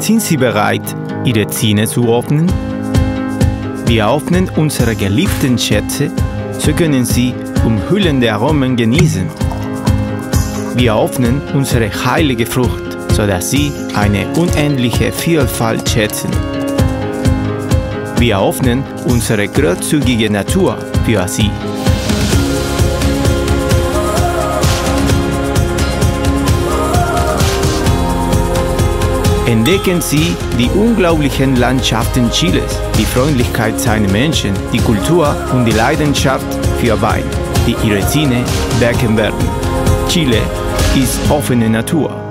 Sind Sie bereit, Ihre Zähne zu öffnen? Wir öffnen unsere geliebten Schätze, so können Sie umhüllende Aromen genießen. Wir öffnen unsere heilige Frucht, sodass Sie eine unendliche Vielfalt schätzen. Wir öffnen unsere großzügige Natur für Sie. Entdecken Sie die unglaublichen Landschaften Chiles, die Freundlichkeit seiner Menschen, die Kultur und die Leidenschaft für Wein, die Ihre Sinne wecken werden. Chile ist offene Natur.